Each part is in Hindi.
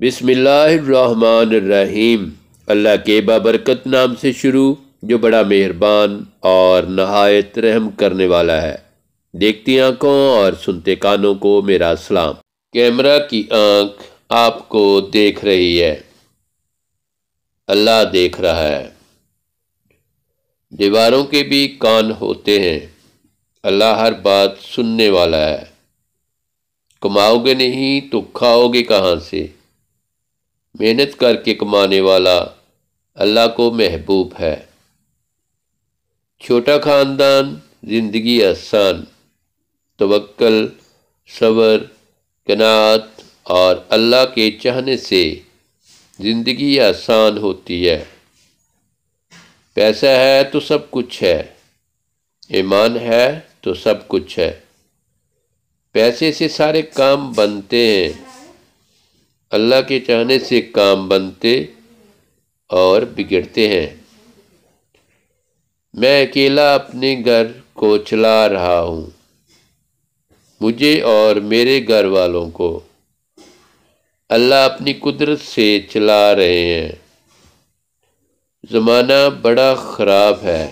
बिसमीम अल्लाह के बाबरकत नाम से शुरू, जो बड़ा मेहरबान और नहायत रहम करने वाला है। देखती आँखों और सुनते कानों को मेरा सलाम। कैमरा की आँख आपको देख रही है। अल्लाह देख रहा है। दीवारों के भी कान होते हैं। अल्लाह हर बात सुनने वाला है। कमाओगे नहीं तो खाओगे कहाँ से? मेहनत करके कमाने वाला अल्लाह को महबूब है। छोटा ख़ानदान, ज़िंदगी आसान तवक्ल सबर, कनात और अल्लाह के चाहने से ज़िंदगी आसान होती है। पैसा है तो सब कुछ है, ईमान है तो सब कुछ है। पैसे से सारे काम बनते हैं। अल्लाह के चाहने से काम बनते और बिगड़ते हैं। मैं अकेला अपने घर को चला रहा हूँ। मुझे और मेरे घर वालों को अल्लाह अपनी कुदरत से चला रहे हैं। ज़माना बड़ा ख़राब है।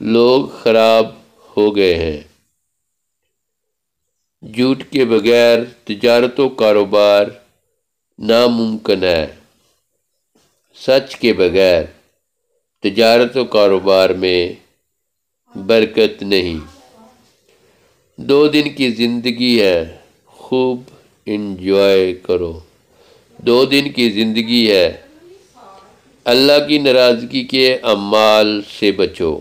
लोग ख़राब हो गए हैं। झूठ के बगैर तजारत कारोबार नामुमकिन है। सच के बगैर तजारत कारोबार में बरकत नहीं। दो दिन की ज़िंदगी है, खूब इंजॉय करो। दो दिन की ज़िंदगी है, अल्लाह की नाराज़गी के अमाल से बचो।